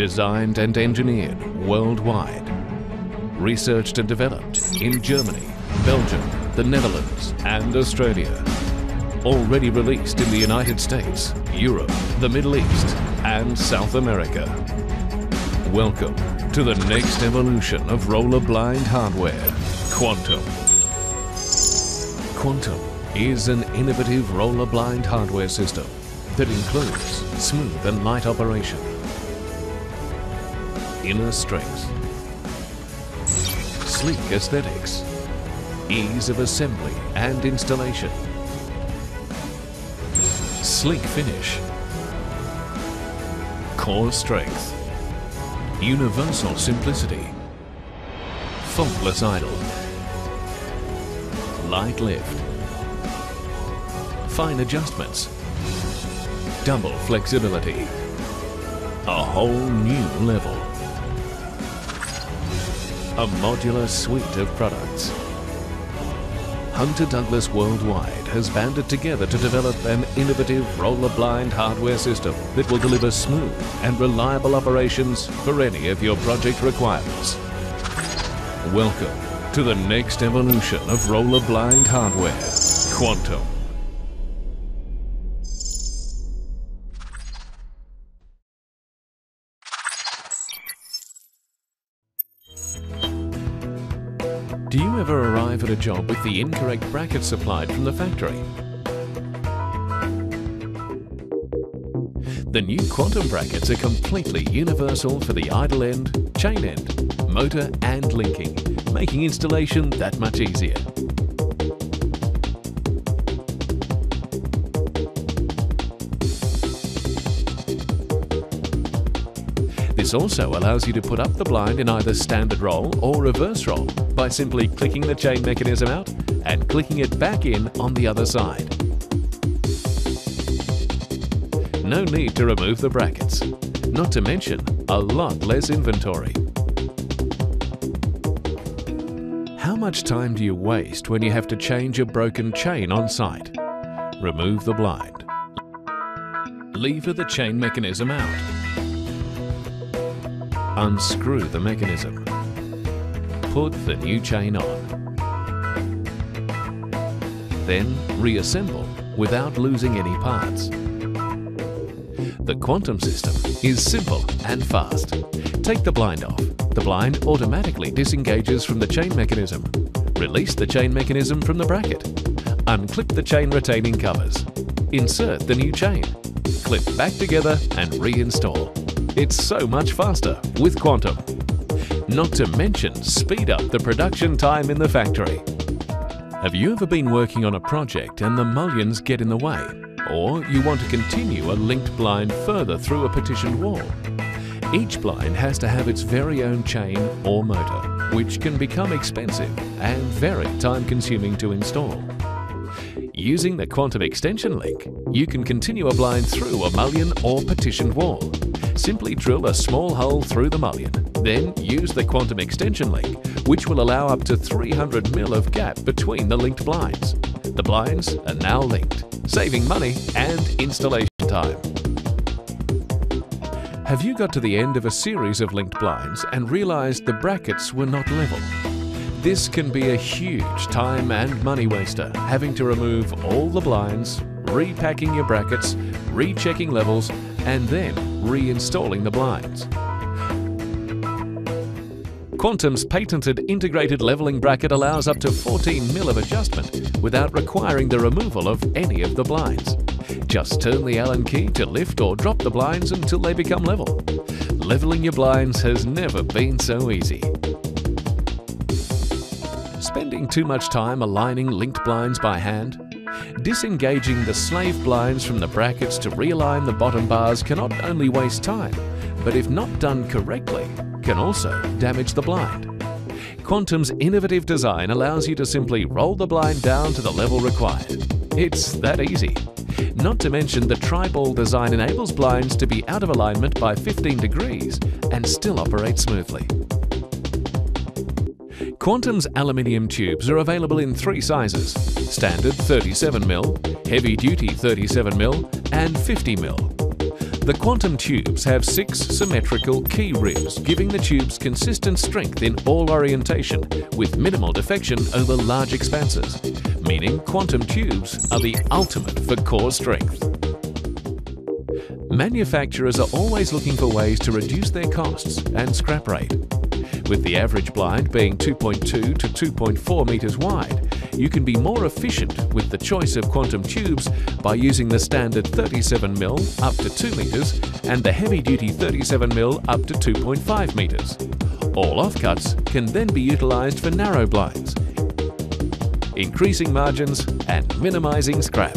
Designed and engineered worldwide. Researched and developed in Germany, Belgium, the Netherlands and Australia. Already released in the United States, Europe, the Middle East and South America. Welcome to the next evolution of roller blind hardware, Quantum. Quantum is an innovative roller blind hardware system that includes smooth and light operation, inner strength, sleek aesthetics, ease of assembly and installation, sleek finish, core strength, universal simplicity, faultless idle, light lift, fine adjustments, double flexibility, a whole new level. A modular suite of products. Hunter Douglas Worldwide has banded together to develop an innovative roller blind hardware system that will deliver smooth and reliable operations for any of your project requirements. Welcome to the next evolution of roller blind hardware, Quantum. Do you ever arrive at a job with the incorrect bracket supplied from the factory? The new Quantum brackets are completely universal for the idle end, chain end, motor and linking, making installation that much easier. This also allows you to put up the blind in either standard roll or reverse roll by simply clicking the chain mechanism out and clicking it back in on the other side. No need to remove the brackets, not to mention a lot less inventory. How much time do you waste when you have to change a broken chain on site? Remove the blind. Lever the chain mechanism out. Unscrew the mechanism. Put the new chain on. Then reassemble without losing any parts. The Quantum system is simple and fast. Take the blind off. The blind automatically disengages from the chain mechanism. Release the chain mechanism from the bracket. Unclip the chain retaining covers. Insert the new chain. Clip back together and reinstall. It's so much faster with Quantum. Not to mention speed up the production time in the factory. Have you ever been working on a project and the mullions get in the way? Or you want to continue a linked blind further through a partitioned wall? Each blind has to have its very own chain or motor, which can become expensive and very time consuming to install. Using the Quantum Extension Link, you can continue a blind through a mullion or partitioned wall. Simply drill a small hole through the mullion, then use the Quantum Extension Link, which will allow up to 300 mil of gap between the linked blinds. The blinds are now linked, saving money and installation time. Have you got to the end of a series of linked blinds and realized the brackets were not level? This can be a huge time and money waster, having to remove all the blinds, repacking your brackets, rechecking levels, and then reinstalling the blinds. Quantum's patented integrated leveling bracket allows up to 14 mil of adjustment without requiring the removal of any of the blinds. Just turn the Allen key to lift or drop the blinds until they become level. Leveling your blinds has never been so easy. Spending too much time aligning linked blinds by hand? Disengaging the slave blinds from the brackets to realign the bottom bars can not only waste time, but if not done correctly, can also damage the blind. Quantum's innovative design allows you to simply roll the blind down to the level required. It's that easy. Not to mention the tri-ball design enables blinds to be out of alignment by 15 degrees and still operate smoothly. Quantum's aluminium tubes are available in three sizes, standard 37mm, heavy duty 37mm and 50mm. The Quantum tubes have six symmetrical key ribs, giving the tubes consistent strength in all orientation with minimal defection over large expanses, meaning Quantum tubes are the ultimate for core strength. Manufacturers are always looking for ways to reduce their costs and scrap rate. With the average blind being 2.2 to 2.4 metres wide, you can be more efficient with the choice of quantum tubes by using the standard 37mm up to 2 metres and the heavy-duty 37mm up to 2.5 metres. All offcuts can then be utilised for narrow blinds, increasing margins and minimising scrap.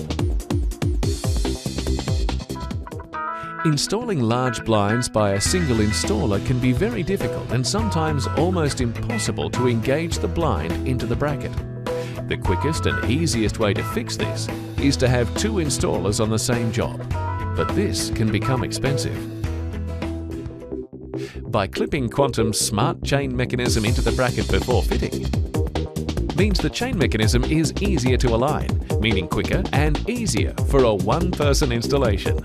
Installing large blinds by a single installer can be very difficult and sometimes almost impossible to engage the blind into the bracket. The quickest and easiest way to fix this is to have two installers on the same job, but this can become expensive. By clipping Quantum's smart chain mechanism into the bracket before fitting, means the chain mechanism is easier to align, meaning quicker and easier for a one-person installation.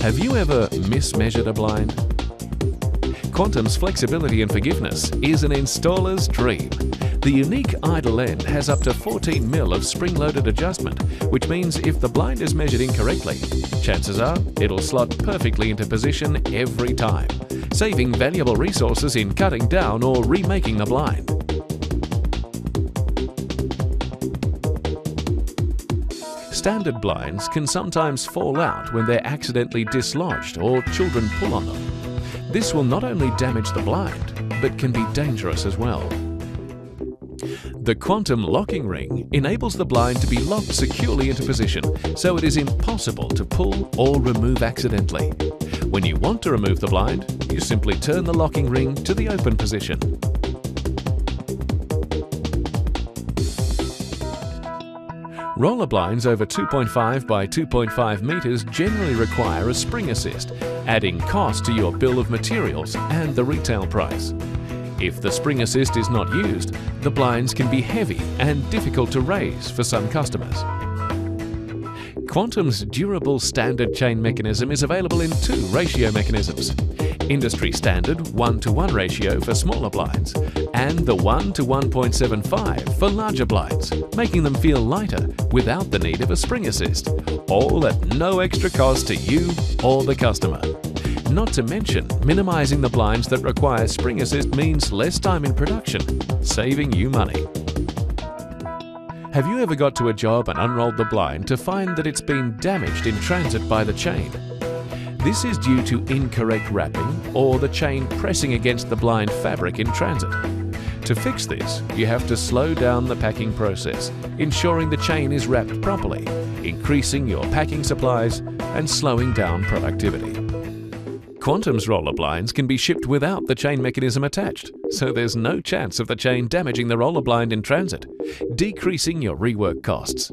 Have you ever mismeasured a blind? Quantum's flexibility and forgiveness is an installer's dream. The unique idle end has up to 14 mil of spring-loaded adjustment, which means if the blind is measured incorrectly, chances are it'll slot perfectly into position every time, saving valuable resources in cutting down or remaking the blind. Standard blinds can sometimes fall out when they're accidentally dislodged or children pull on them. This will not only damage the blind, but can be dangerous as well. The quantum locking ring enables the blind to be locked securely into position, so it is impossible to pull or remove accidentally. When you want to remove the blind, you simply turn the locking ring to the open position. Roller blinds over 2.5 by 2.5 metres generally require a spring assist, adding cost to your bill of materials and the retail price. If the spring assist is not used, the blinds can be heavy and difficult to raise for some customers. Quantum's durable standard chain mechanism is available in two ratio mechanisms industry standard 1 to 1 ratio for smaller blinds, and the 1 to 1.75 for larger blinds, making them feel lighter without the need of a spring assist, all at no extra cost to you or the customer. Not to mention, minimizing the blinds that require spring assist means less time in production, saving you money. Have you ever got to a job and unrolled the blind to find that it's been damaged in transit by the chain? This is due to incorrect wrapping or the chain pressing against the blind fabric in transit. To fix this, you have to slow down the packing process, ensuring the chain is wrapped properly, increasing your packing supplies and slowing down productivity. Quantum's roller blinds can be shipped without the chain mechanism attached, so there's no chance of the chain damaging the roller blind in transit, decreasing your rework costs.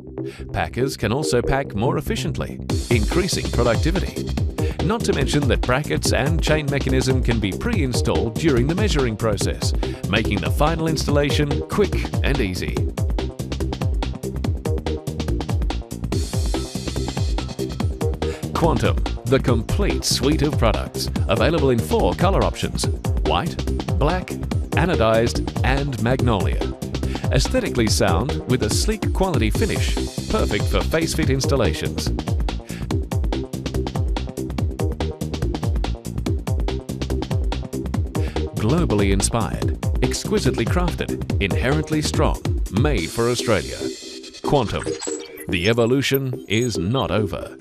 Packers can also pack more efficiently, increasing productivity. Not to mention that brackets and chain mechanism can be pre-installed during the measuring process, making the final installation quick and easy. Quantum, the complete suite of products, available in four colour options, white, black, anodized and magnolia. Aesthetically sound with a sleek quality finish, perfect for face fit installations. globally inspired, exquisitely crafted, inherently strong, made for Australia. Quantum. The evolution is not over.